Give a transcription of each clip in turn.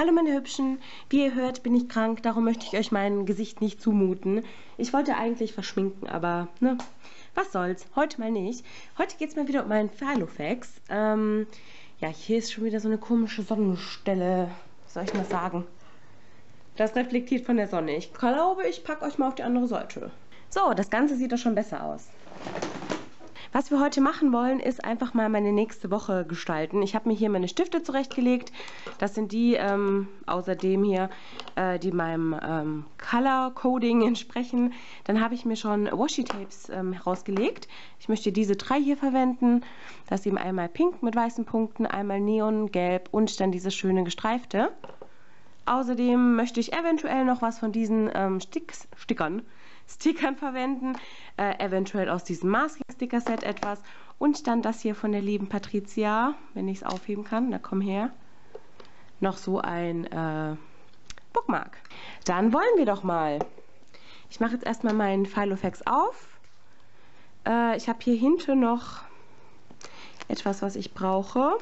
Hallo meine Hübschen, wie ihr hört, bin ich krank, darum möchte ich euch mein Gesicht nicht zumuten. Ich wollte eigentlich verschminken, aber ne, was soll's, heute mal nicht. Heute geht's mal wieder um meinen Filofax. Ähm, ja, hier ist schon wieder so eine komische Sonnenstelle. Was soll ich mal sagen? Das reflektiert von der Sonne. Ich glaube, ich packe euch mal auf die andere Seite. So, das Ganze sieht doch schon besser aus. Was wir heute machen wollen, ist einfach mal meine nächste Woche gestalten. Ich habe mir hier meine Stifte zurechtgelegt. Das sind die, ähm, außerdem hier, äh, die meinem ähm, Color Coding entsprechen. Dann habe ich mir schon Washi-Tapes ähm, herausgelegt. Ich möchte diese drei hier verwenden. Das ist eben einmal pink mit weißen Punkten, einmal neon, gelb und dann diese schöne gestreifte. Außerdem möchte ich eventuell noch was von diesen ähm, Sticks, Stickern Stickern verwenden, äh, eventuell aus diesem Masking-Sticker-Set etwas und dann das hier von der lieben Patricia, wenn ich es aufheben kann, da komm her, noch so ein äh, Bookmark. Dann wollen wir doch mal. Ich mache jetzt erstmal meinen Filofax auf. Äh, ich habe hier hinten noch etwas, was ich brauche.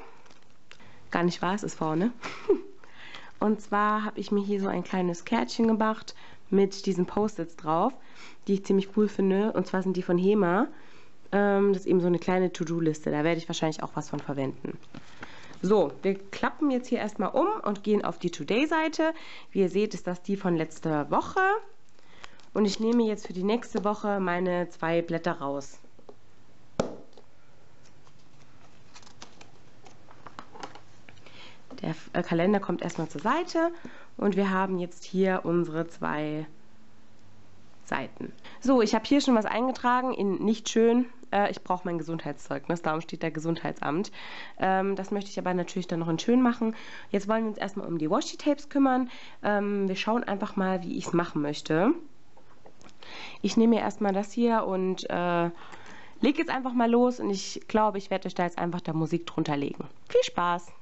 Gar nicht wahr, es ist vorne. Und zwar habe ich mir hier so ein kleines Kärtchen gemacht mit diesen Post-its drauf, die ich ziemlich cool finde. Und zwar sind die von HEMA. Ähm, das ist eben so eine kleine To-Do-Liste. Da werde ich wahrscheinlich auch was von verwenden. So, wir klappen jetzt hier erstmal um und gehen auf die Today-Seite. Wie ihr seht, ist das die von letzter Woche. Und ich nehme jetzt für die nächste Woche meine zwei Blätter raus. Der äh, Kalender kommt erstmal zur Seite und wir haben jetzt hier unsere zwei Seiten. So, ich habe hier schon was eingetragen in nicht schön. Äh, ich brauche mein Gesundheitszeugnis, darum steht da Gesundheitsamt. Ähm, das möchte ich aber natürlich dann noch in schön machen. Jetzt wollen wir uns erstmal um die Washi-Tapes kümmern. Ähm, wir schauen einfach mal, wie ich es machen möchte. Ich nehme mir erstmal das hier und äh, lege jetzt einfach mal los und ich glaube, ich werde euch da jetzt einfach der Musik drunter legen. Viel Spaß!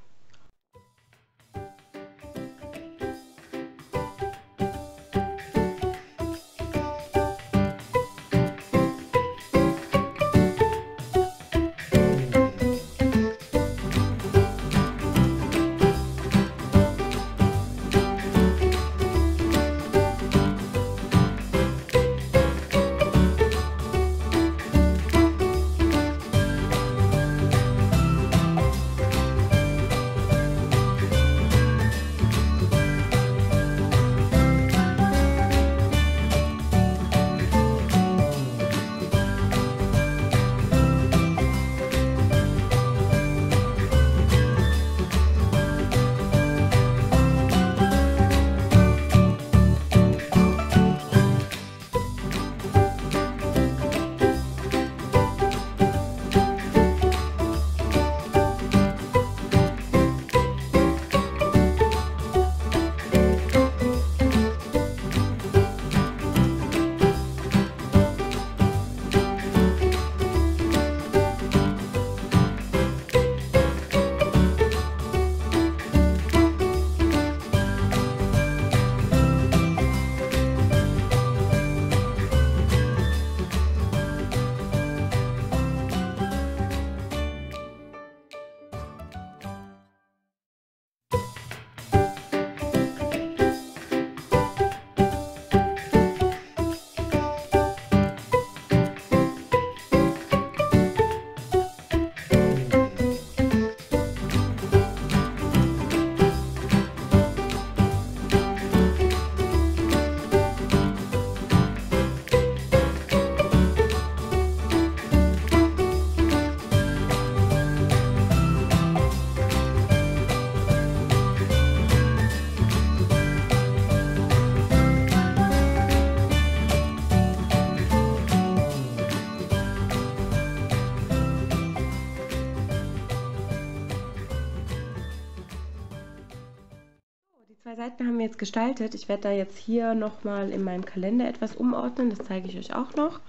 Zwei Seiten haben wir jetzt gestaltet. Ich werde da jetzt hier nochmal in meinem Kalender etwas umordnen. Das zeige ich euch auch noch.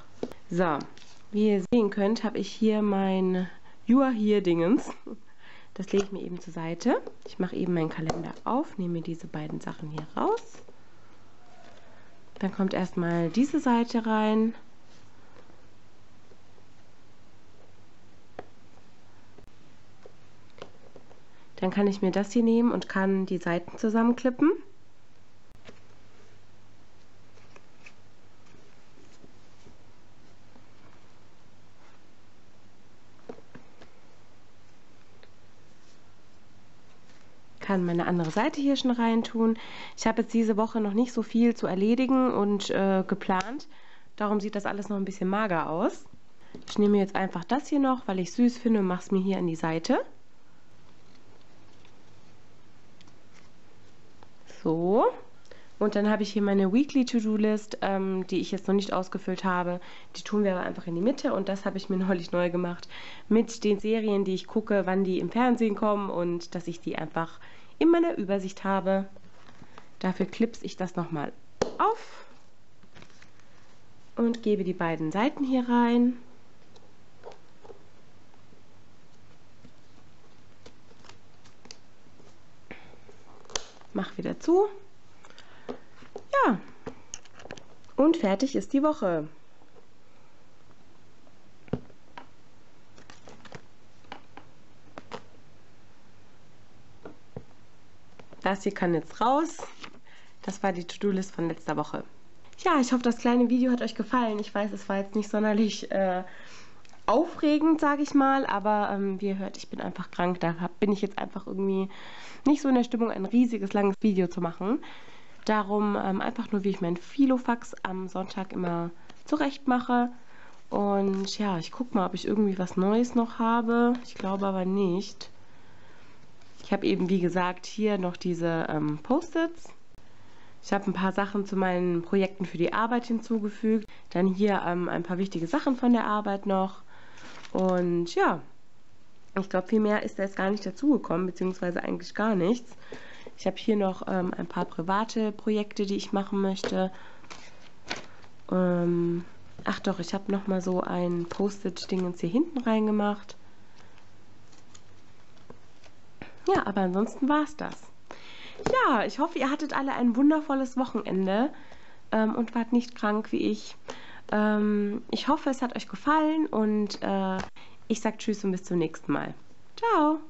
So, wie ihr sehen könnt, habe ich hier mein You are here Dingens. Das lege ich mir eben zur Seite. Ich mache eben meinen Kalender auf, nehme mir diese beiden Sachen hier raus. Dann kommt erstmal diese Seite rein. Dann kann ich mir das hier nehmen und kann die Seiten zusammenklippen. kann meine andere Seite hier schon rein tun. Ich habe jetzt diese Woche noch nicht so viel zu erledigen und äh, geplant. Darum sieht das alles noch ein bisschen mager aus. Ich nehme jetzt einfach das hier noch, weil ich süß finde und mache es mir hier an die Seite. So. Und dann habe ich hier meine Weekly To-Do-List, ähm, die ich jetzt noch nicht ausgefüllt habe. Die tun wir aber einfach in die Mitte und das habe ich mir neulich neu gemacht mit den Serien, die ich gucke, wann die im Fernsehen kommen und dass ich die einfach in meiner Übersicht habe. Dafür klipse ich das nochmal auf und gebe die beiden Seiten hier rein. Wieder zu. Ja. Und fertig ist die Woche. Das hier kann jetzt raus. Das war die To-Do-List von letzter Woche. Ja, ich hoffe, das kleine Video hat euch gefallen. Ich weiß, es war jetzt nicht sonderlich äh, aufregend, sage ich mal, aber ähm, wie ihr hört, ich bin einfach krank. Da bin ich jetzt einfach irgendwie nicht so in der Stimmung, ein riesiges, langes Video zu machen. Darum ähm, einfach nur, wie ich mein Filofax am Sonntag immer zurecht mache. Und ja, ich gucke mal, ob ich irgendwie was Neues noch habe. Ich glaube aber nicht. Ich habe eben, wie gesagt, hier noch diese ähm, Post-its. Ich habe ein paar Sachen zu meinen Projekten für die Arbeit hinzugefügt. Dann hier ähm, ein paar wichtige Sachen von der Arbeit noch. Und ja, ich glaube, viel mehr ist da jetzt gar nicht dazugekommen, beziehungsweise eigentlich gar nichts. Ich habe hier noch ähm, ein paar private Projekte, die ich machen möchte. Ähm, ach doch, ich habe nochmal so ein Post-it-Ding hier hinten reingemacht. Ja, aber ansonsten war es das. Ja, ich hoffe, ihr hattet alle ein wundervolles Wochenende ähm, und wart nicht krank wie ich. Ähm, ich hoffe, es hat euch gefallen und äh, ich sage Tschüss und bis zum nächsten Mal. Ciao!